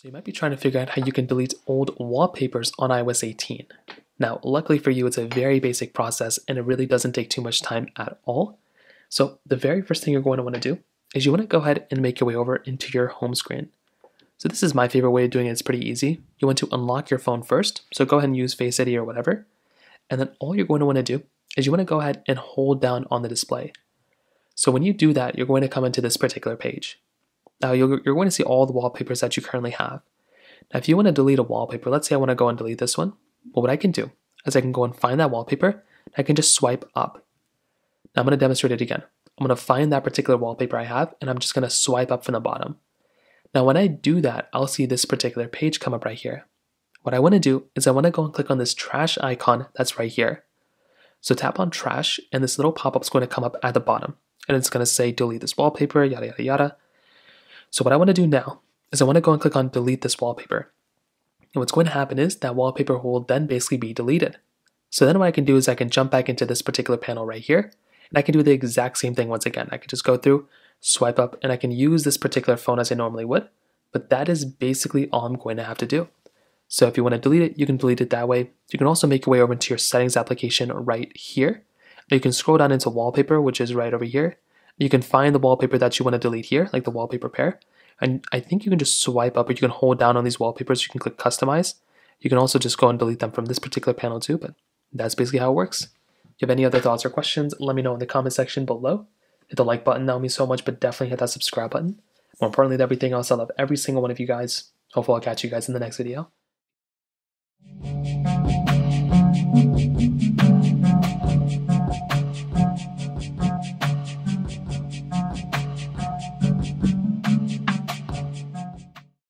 So you might be trying to figure out how you can delete old wallpapers on iOS 18. Now, luckily for you, it's a very basic process and it really doesn't take too much time at all. So the very first thing you're going to want to do is you want to go ahead and make your way over into your home screen. So this is my favorite way of doing it. It's pretty easy. You want to unlock your phone first. So go ahead and use Face ID or whatever. And then all you're going to want to do is you want to go ahead and hold down on the display. So when you do that, you're going to come into this particular page. Now you're, you're going to see all the wallpapers that you currently have. Now if you want to delete a wallpaper, let's say I want to go and delete this one, well what I can do is I can go and find that wallpaper, I can just swipe up. Now I'm going to demonstrate it again. I'm going to find that particular wallpaper I have and I'm just going to swipe up from the bottom. Now when I do that, I'll see this particular page come up right here. What I want to do is I want to go and click on this trash icon that's right here. So tap on trash and this little pop-up is going to come up at the bottom and it's going to say delete this wallpaper, yada, yada, yada. So what I want to do now is I want to go and click on delete this wallpaper. And what's going to happen is that wallpaper will then basically be deleted. So then what I can do is I can jump back into this particular panel right here, and I can do the exact same thing once again. I can just go through, swipe up, and I can use this particular phone as I normally would, but that is basically all I'm going to have to do. So if you want to delete it, you can delete it that way. You can also make your way over into your settings application right here. You can scroll down into wallpaper, which is right over here, you can find the wallpaper that you want to delete here, like the wallpaper pair. And I think you can just swipe up or you can hold down on these wallpapers. You can click customize. You can also just go and delete them from this particular panel too, but that's basically how it works. If you have any other thoughts or questions, let me know in the comment section below. Hit the like button, that would mean so much, but definitely hit that subscribe button. More importantly than everything else, I love every single one of you guys. Hopefully I'll catch you guys in the next video.